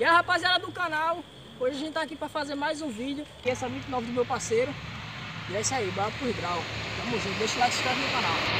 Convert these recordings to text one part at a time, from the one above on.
E a rapaziada do canal, hoje a gente tá aqui pra fazer mais um vídeo. E essa é muito nova do meu parceiro. E é isso aí, bora pro grau. Tamo junto, deixa o like e se inscreve no canal.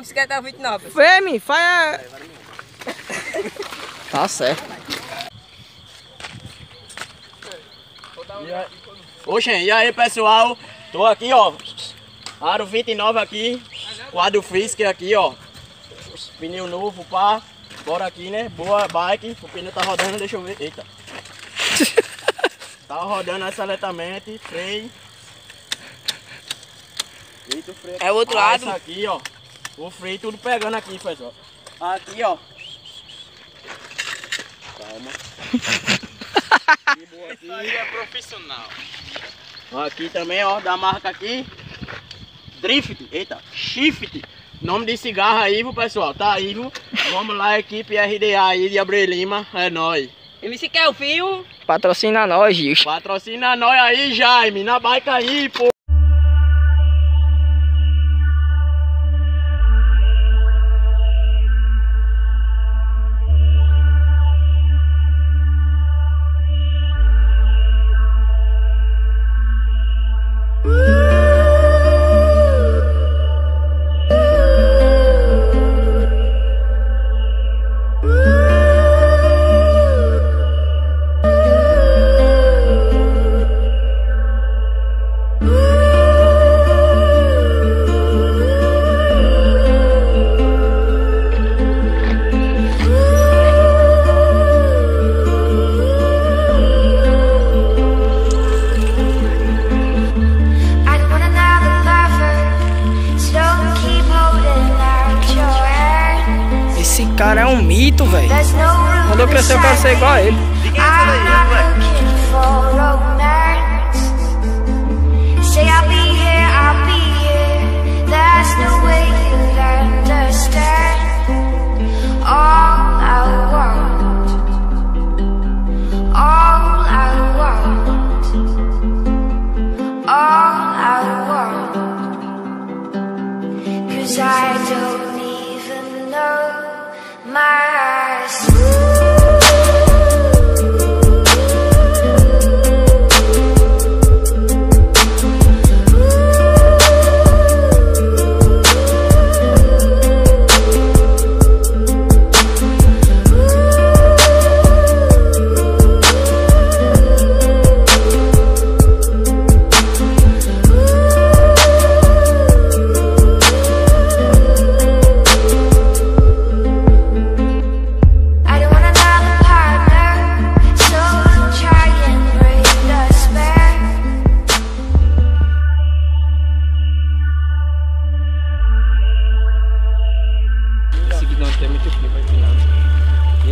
Uma bicicleta 29. Femi, faz a... Tá certo. Oxe, e aí pessoal, tô aqui ó, aro 29 aqui, quadro Frisk aqui ó, pneu novo, pá, bora aqui né, boa bike, o pneu tá rodando, deixa eu ver, eita. Tá rodando excelentemente, freio. Eita, o freio É o outro Ah, lado. essa aqui ó, o freio tudo pegando aqui pessoal. Aqui ó. Calma. Que boa aqui. é profissional. Aqui também, ó, da marca aqui. Drift, eita, Shift. Nome de cigarro aí, viu, pessoal? Tá aí, viu? Vamos lá, equipe RDA aí de Abreu Lima. É nóis. MC o fio? Patrocina nós, Gil. Patrocina nós aí, Jaime. Na bike aí, pô. Um mito, velho. Quando eu crescer, eu quero ser igual a ele.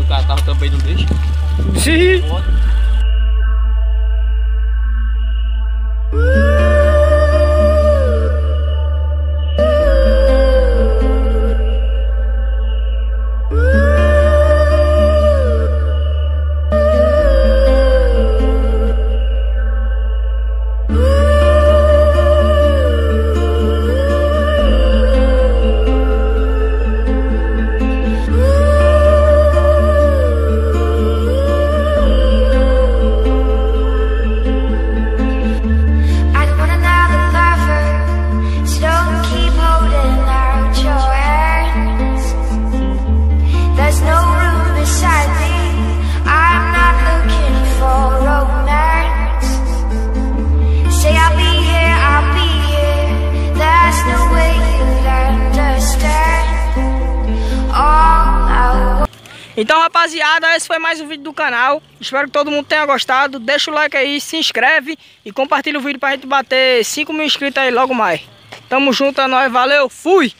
catarro também não deixa. Sim. Rapaziada, esse foi mais um vídeo do canal. Espero que todo mundo tenha gostado. Deixa o like aí, se inscreve e compartilha o vídeo pra gente bater 5 mil inscritos aí logo mais. Tamo junto, é nóis, valeu, fui!